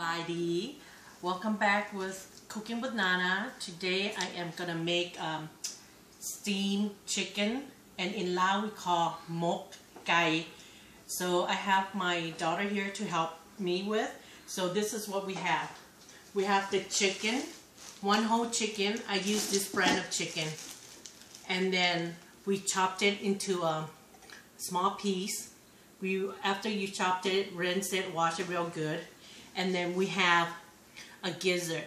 Bye Welcome back with Cooking with Nana. Today I am gonna make um, steamed chicken and in Lao we call mok gai. So I have my daughter here to help me with. So this is what we have. We have the chicken, one whole chicken. I use this brand of chicken. And then we chopped it into a small piece. We, after you chopped it, rinse it, wash it real good and then we have a gizzard.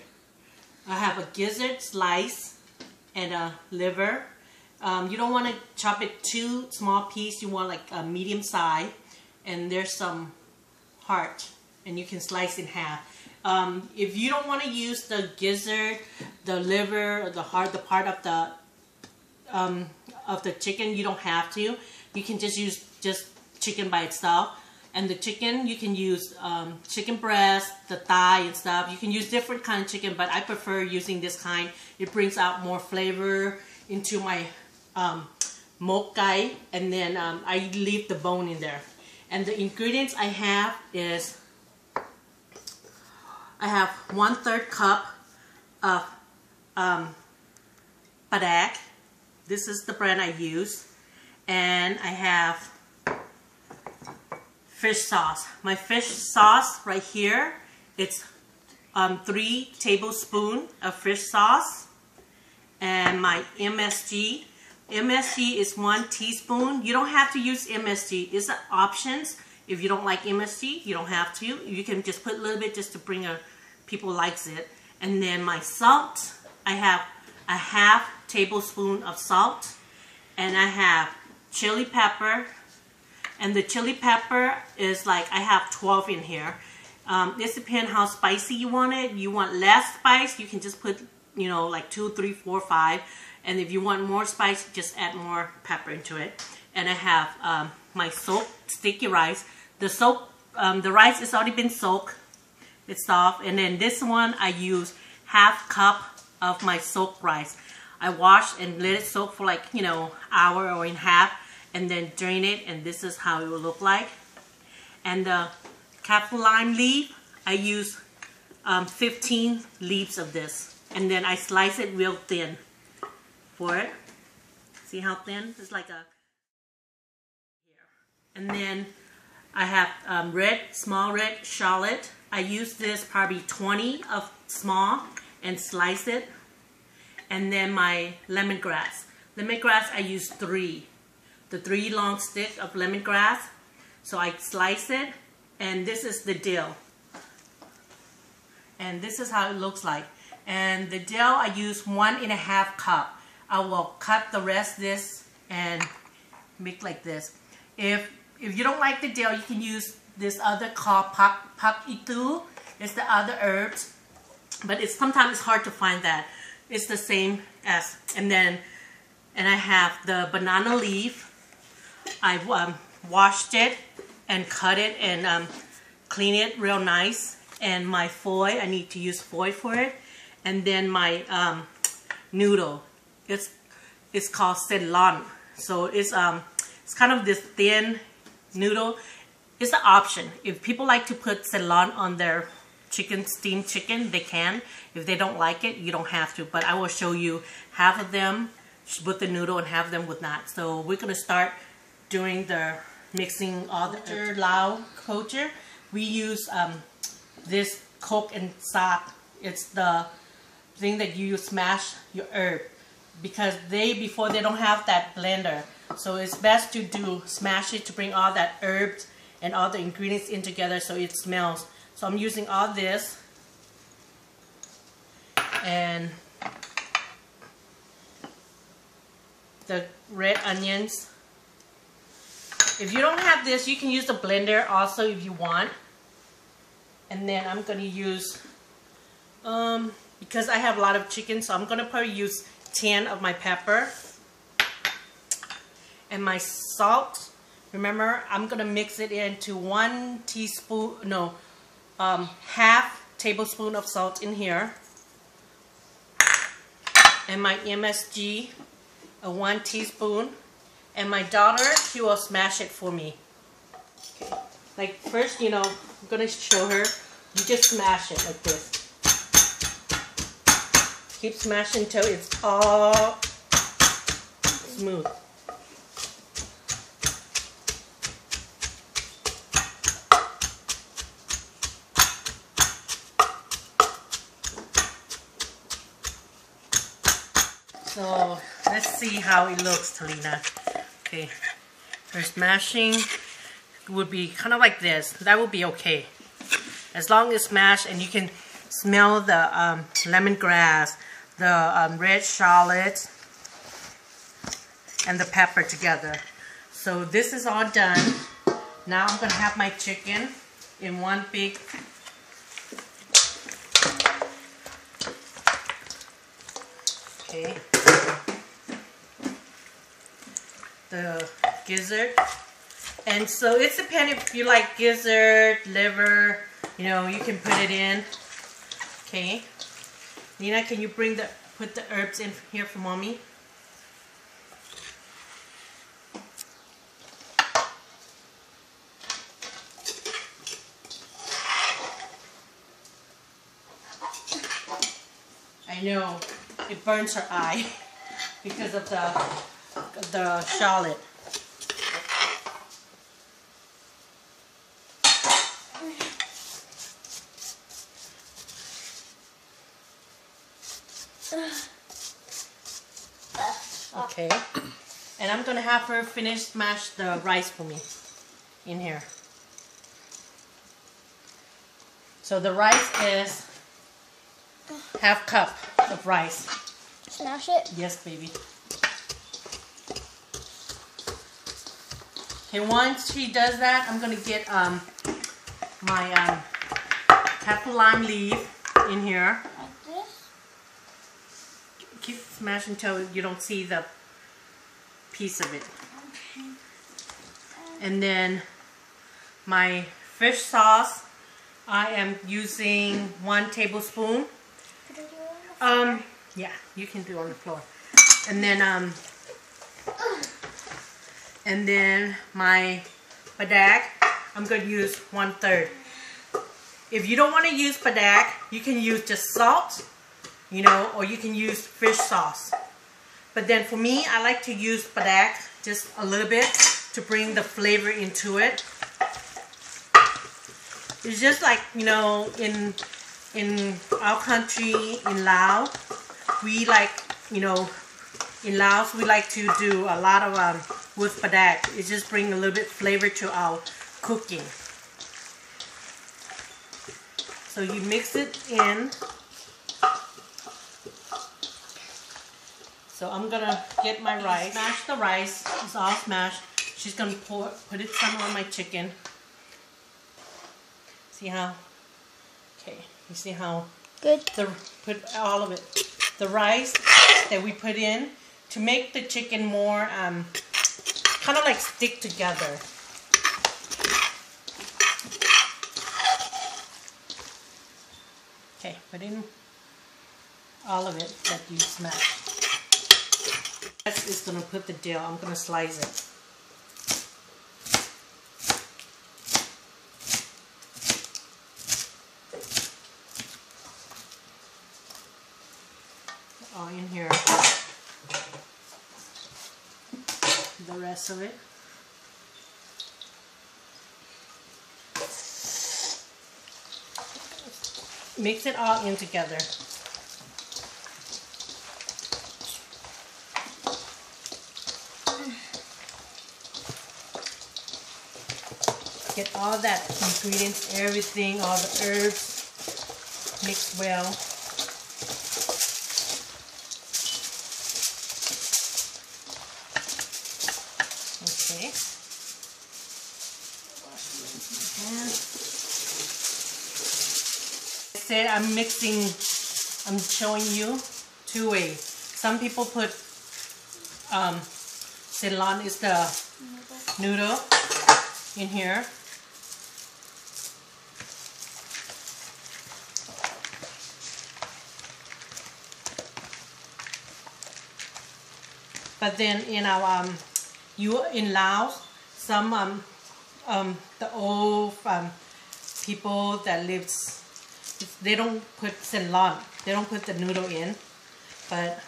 I have a gizzard slice and a liver. Um, you don't want to chop it too small piece. You want like a medium size. And there's some heart. And you can slice in half. Um, if you don't want to use the gizzard, the liver, the heart, the part of the um, of the chicken, you don't have to. You can just use just chicken by itself. And the chicken, you can use um, chicken breast, the thigh and stuff. You can use different kind of chicken, but I prefer using this kind. It brings out more flavor into my um, mok gai, and then um, I leave the bone in there. And the ingredients I have is, I have one third cup of um, padek. This is the brand I use. And I have fish sauce. My fish sauce right here, it's um, three tablespoons of fish sauce. And my MSG, MSG is one teaspoon. You don't have to use MSG. It's an options. If you don't like MSG, you don't have to. You can just put a little bit just to bring a people likes it. And then my salt, I have a half tablespoon of salt. And I have chili pepper, and the chili pepper is like, I have 12 in here. Um, this depends how spicy you want it. You want less spice, you can just put, you know, like two, three, four, five. And if you want more spice, just add more pepper into it. And I have um, my soaked sticky rice. The soak, um, the rice has already been soaked. It's soft. And then this one, I use half cup of my soaked rice. I wash and let it soak for like, you know, hour or in half and then drain it and this is how it will look like. And the kaffir lime leaf, I use um, 15 leaves of this. And then I slice it real thin for it. See how thin? It's like a... And then I have um, red, small red shallot. I use this probably 20 of small and slice it. And then my lemongrass. Lemongrass, I use three the three long stick of lemongrass. So I slice it and this is the dill. And this is how it looks like. And the dill I use one and a half cup. I will cut the rest this and make like this. If if you don't like the dill, you can use this other called pak, pak itu. It's the other herbs. But it's sometimes it's hard to find that. It's the same as, and then, and I have the banana leaf I um, washed it and cut it and um, clean it real nice. And my foil, I need to use foil for it. And then my um, noodle, it's it's called ceylon. So it's um it's kind of this thin noodle. It's an option. If people like to put ceylon on their chicken, steamed chicken, they can. If they don't like it, you don't have to. But I will show you half of them with the noodle and half of them with not. So we're going to start doing the mixing all the Lao culture, we use um, this coke and sop. It's the thing that you smash your herb because they before they don't have that blender. So it's best to do smash it to bring all that herbs and all the ingredients in together so it smells. So I'm using all this and the red onions if you don't have this, you can use the blender also if you want. And then I'm going to use, um, because I have a lot of chicken, so I'm going to probably use 10 of my pepper. And my salt, remember, I'm going to mix it into one teaspoon, no, um, half tablespoon of salt in here. And my MSG, a one teaspoon. And my daughter, she will smash it for me. Okay. Like first, you know, I'm going to show her You just smash it like this. Keep smashing until it's all smooth. So let's see how it looks, Talina. Okay, mashing would be kind of like this. That would be okay. As long as mashed and you can smell the um, lemongrass, the um, red shallot, and the pepper together. So this is all done. Now I'm gonna have my chicken in one big okay the gizzard. And so it's depending if you like gizzard, liver, you know, you can put it in. Okay. Nina, can you bring the, put the herbs in here for mommy? I know, it burns her eye because of the the shallot. Okay. And I'm going to have her finish smash the rice for me in here. So the rice is half cup of rice. Smash it? Yes, baby. Okay, once she does that, I'm gonna get um, my um, tapu lime leaf in here. Like this? Keep smashing until you don't see the piece of it. And then my fish sauce, I am using one tablespoon. Could I do it on the Um, yeah, you can do on the floor. And then um, and then my padek, I'm gonna use one third. If you don't want to use padek, you can use just salt, you know, or you can use fish sauce. But then for me, I like to use padek just a little bit to bring the flavor into it. It's just like, you know, in in our country, in Laos, we like, you know, in Laos, we like to do a lot of um, with padek. It just bring a little bit flavor to our cooking. So you mix it in. So I'm gonna get my rice. Smash the rice. It's all smashed. She's gonna pour put it some on my chicken. See how? Okay, you see how Good. the put all of it. The rice that we put in to make the chicken more um, kind of like stick together. Okay, put in all of it that you smashed. This is gonna put the dill. I'm gonna slice it. all in here. It. Mix it all in together. Get all that ingredients, everything, all the herbs mixed well. I said I'm mixing, I'm showing you two ways. Some people put, um, Ceylon is the noodle in here. But then in our um, you in Laos, some um, um, the old um, people that lives they don't put celan. They don't put the noodle in. But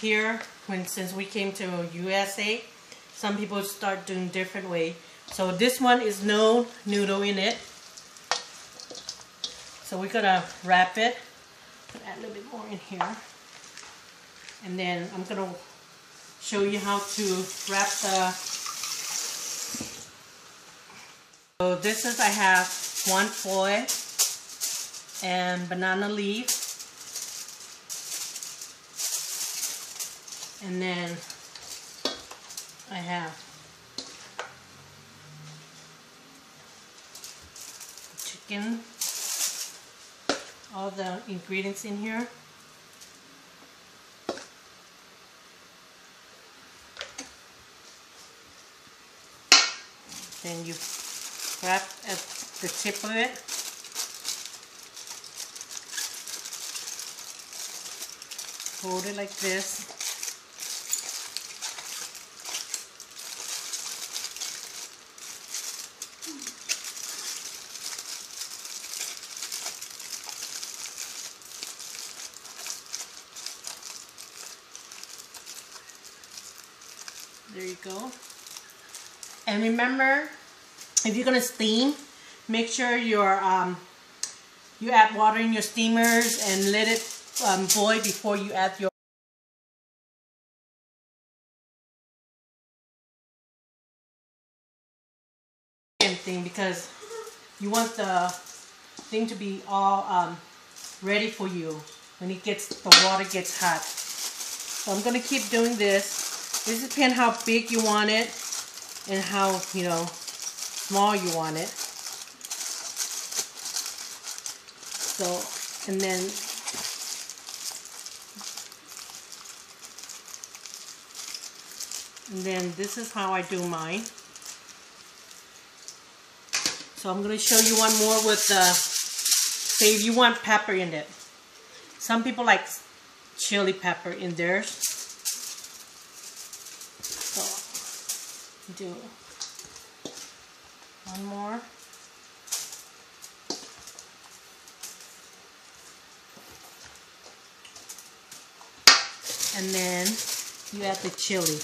here, when since we came to USA, some people start doing different way. So this one is no noodle in it. So we're gonna wrap it. Add a little bit more in here. And then I'm gonna show you how to wrap the so this is I have one foil and banana leaf. And then I have chicken all the ingredients in here then you wrap at the tip of it hold it like this There you go. And remember, if you're gonna steam, make sure your um, you add water in your steamers and let it um, boil before you add your thing because you want the thing to be all um, ready for you when it gets the water gets hot. So I'm gonna keep doing this. This depends how big you want it and how you know small you want it. So and then and then this is how I do mine. So I'm going to show you one more with the, say if you want pepper in it. Some people like chili pepper in theirs. So, do one more. And then you add the chili.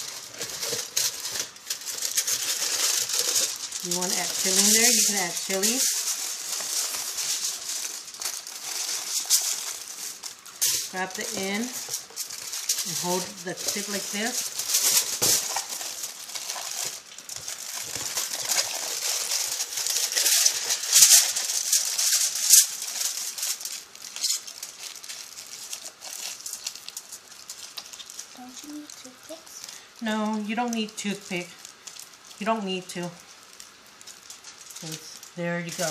You want to add chili in there, you can add chili. Grab the end and hold the tip like this. Don't you need toothpicks? No, you don't need toothpick. You don't need to. There you go.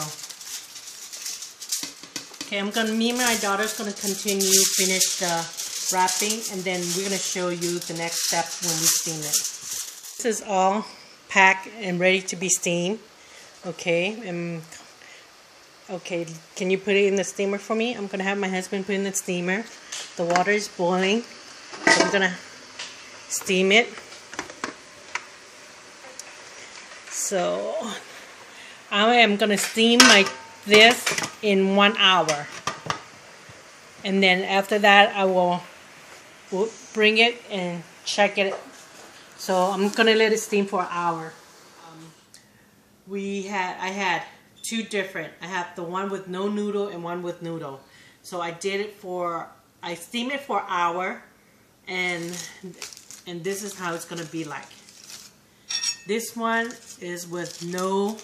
Okay, I'm gonna, me and my daughter's gonna continue, finish the wrapping, and then we're gonna show you the next step when we steam it. This is all packed and ready to be steamed. Okay, and okay, can you put it in the steamer for me? I'm gonna have my husband put in the steamer. The water is boiling. So I'm gonna steam it. So I am gonna steam my this in one hour. And then after that I will, bring it and check it. So I'm gonna let it steam for an hour. Um, we had I had two different. I have the one with no noodle and one with noodle. So I did it for I steam it for an hour and and this is how it's gonna be like. This one is with no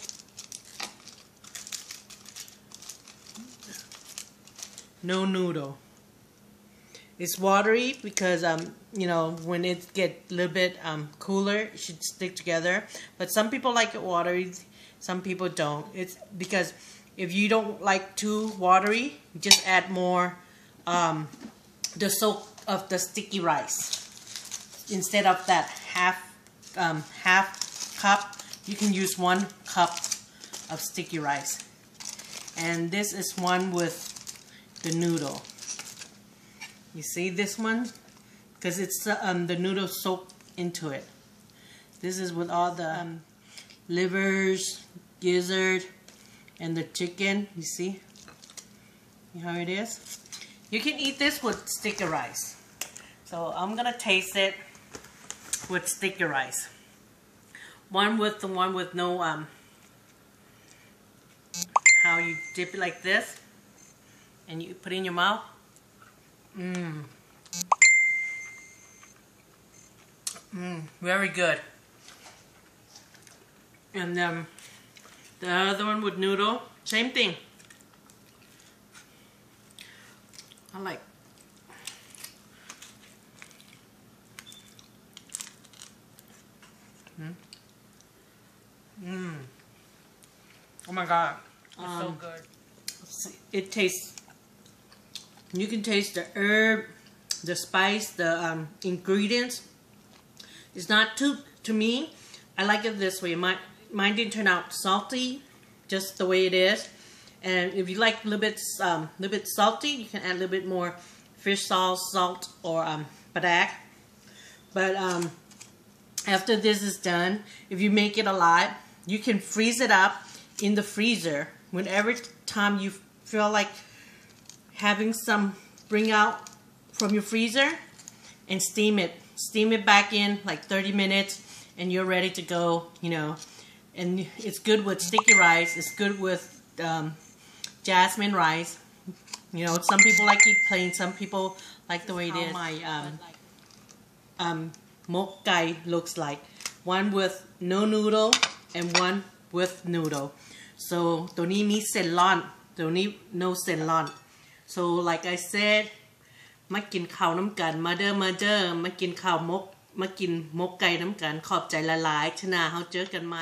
no noodle. It's watery because um you know when it get a little bit um cooler it should stick together. But some people like it watery, some people don't. It's because if you don't like too watery, just add more um the soak of the sticky rice instead of that half um, half cup you can use one cup of sticky rice and this is one with the noodle you see this one because it's uh, um, the noodle soaked into it this is with all the um, livers gizzard and the chicken you see You know how it is? You can eat this with sticky rice. So I'm gonna taste it with sticky rice. One with the one with no um how you dip it like this and you put it in your mouth. Mmm. Mmm, very good. And then the other one with noodle, same thing. I like. Mmm. Oh my god. It's so Um, good. It tastes. You can taste the herb, the spice, the um, ingredients. It's not too, to me, I like it this way. Mine, mine didn't turn out salty, just the way it is. And if you like a little bit, um, little bit salty, you can add a little bit more fish sauce, salt, or um, badak. But um, after this is done, if you make it a lot, you can freeze it up in the freezer. Whenever time you feel like having some, bring out from your freezer and steam it. Steam it back in like 30 minutes and you're ready to go, you know. And it's good with sticky rice. It's good with um, jasmine rice. You know, some people like it plain. Some people like the way it is. My um, um, mok gai looks like. One with no noodle and one with noodle. So ตัวนี้มีเซนลอนตัวนี้ no เซนลอน so like I said มากินข้าวน้ำกันมาเด้อมาเด้อมากินข้าวมก มากินมกไก่น้ำกันขอบใจละลายชนะเฮาเจอกันไหม